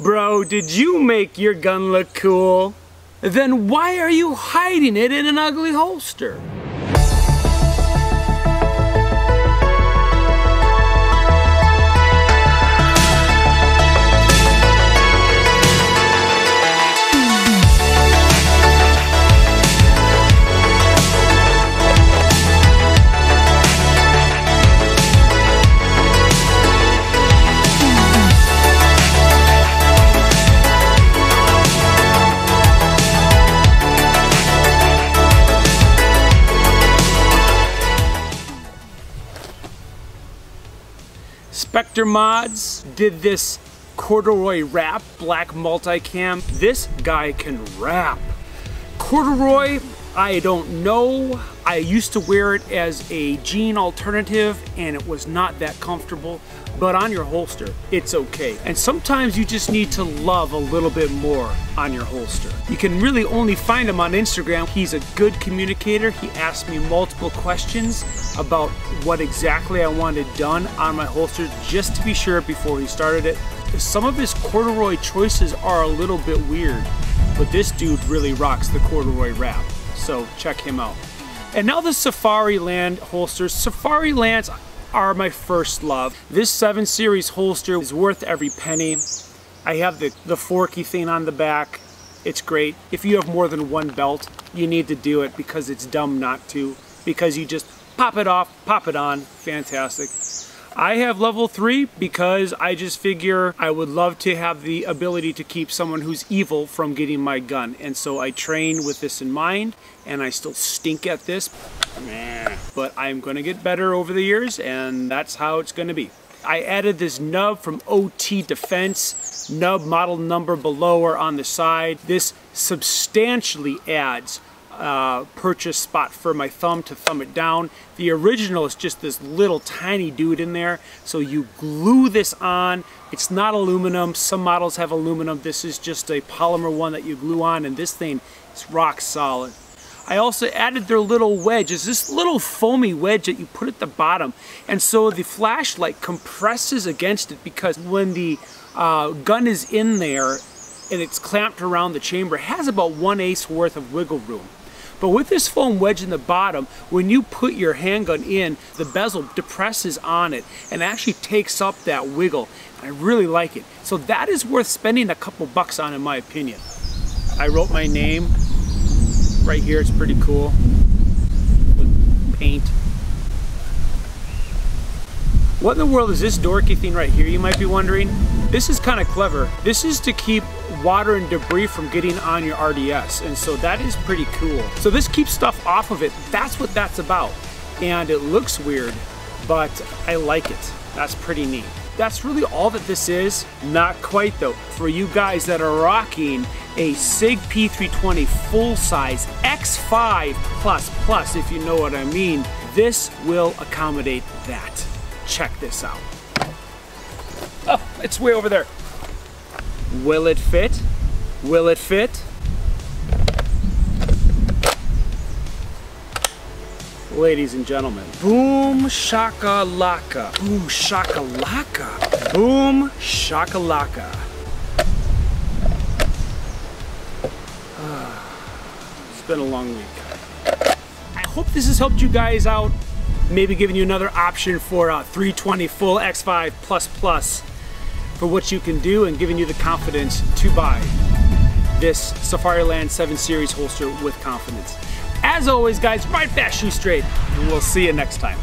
Bro, did you make your gun look cool? Then why are you hiding it in an ugly holster? Spectermods did this corduroy wrap black multicam. This guy can rap. Corduroy, I don't know. I used to wear it as a jean alternative and it was not that comfortable, but on your holster, it's okay. And sometimes you just need to love a little bit more on your holster. You can really only find him on Instagram. He's a good communicator. He asked me multiple questions about what exactly I wanted done on my holster just to be sure before he started it. Some of his corduroy choices are a little bit weird, but this dude really rocks the corduroy wrap. So check him out. And now the Safariland holsters. Safarilands are my first love. This 7 Series holster is worth every penny. I have the, the forky thing on the back. It's great. If you have more than one belt, you need to do it because it's dumb not to. Because you just pop it off, pop it on. Fantastic. I have level 3 because I just figure I would love to have the ability to keep someone who's evil from getting my gun. And so I train with this in mind and I still stink at this. But I'm going to get better over the years and that's how it's going to be. I added this nub from OT Defense, nub model number below or on the side. This substantially adds uh, purchase spot for my thumb to thumb it down. The original is just this little tiny dude in there. So you glue this on. It's not aluminum. Some models have aluminum. This is just a polymer one that you glue on and this thing is rock solid. I also added their little wedge. It's this little foamy wedge that you put at the bottom. And so the flashlight compresses against it because when the uh, gun is in there and it's clamped around the chamber, it has about one ace worth of wiggle room. But with this foam wedge in the bottom, when you put your handgun in, the bezel depresses on it and actually takes up that wiggle. I really like it. So that is worth spending a couple bucks on in my opinion. I wrote my name right here. It's pretty cool with paint. What in the world is this dorky thing right here, you might be wondering? This is kind of clever. This is to keep water and debris from getting on your RDS, and so that is pretty cool. So this keeps stuff off of it. That's what that's about. And it looks weird, but I like it. That's pretty neat. That's really all that this is. Not quite though. For you guys that are rocking a SIG P320 full-size X5 plus plus, if you know what I mean, this will accommodate that. Check this out. Oh, it's way over there. Will it fit? Will it fit? Ladies and gentlemen, boom shakalaka. Boom shakalaka. Boom shakalaka. Ah, it's been a long week. I hope this has helped you guys out maybe giving you another option for uh, a 320 full X5 plus plus for what you can do and giving you the confidence to buy this Safariland 7 Series holster with confidence. As always guys, ride fast, shoot straight, and we'll see you next time.